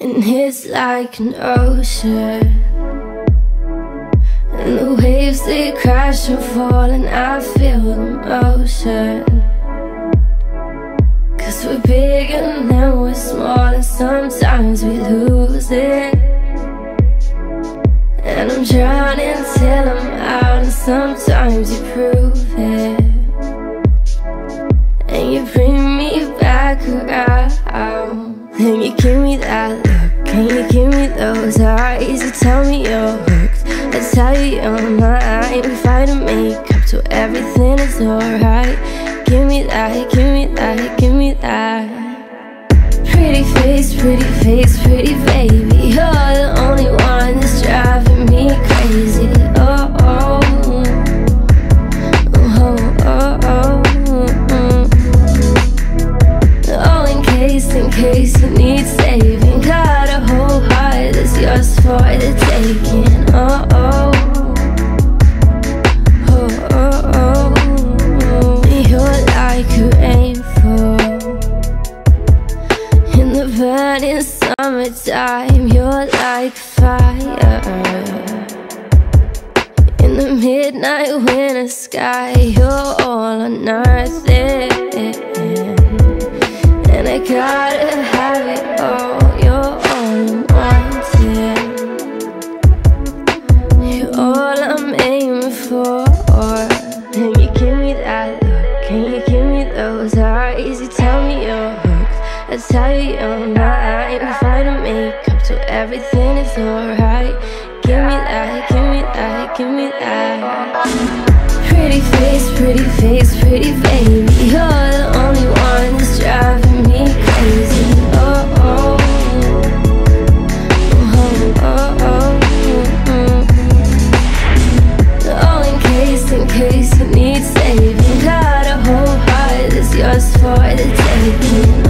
And it's like an ocean. And the waves they crash and fall And I feel the motion. Cause we're big and then we're small And sometimes we lose it. And I'm drowning till I'm out And sometimes you prove it. And you bring me back around and you give me that look? Can you give me those eyes You tell me you're hooked? I tell you you're mine. We fight and make up till everything is alright. Give me that, give me that, give me that. Pretty face, pretty face, pretty baby. You're the only one that's driving me crazy. Oh, oh, oh, oh, oh, oh. All in case, in case summertime You're like fire. In the midnight winter sky You're all or nothing. And I gotta have it all You're all I'm wanting You're all I'm aiming for. And you give me that look? Can you give me those eyes? You tell me you're hooked I tell you you're mine Fight and make up till everything is alright? Give me that, give me that, give me that. Pretty face, pretty face, pretty baby. You're the only one that's driving me crazy. Oh, oh. Oh, oh, oh. Oh, in case, in case you need saving. Got a whole heart that's yours for the taking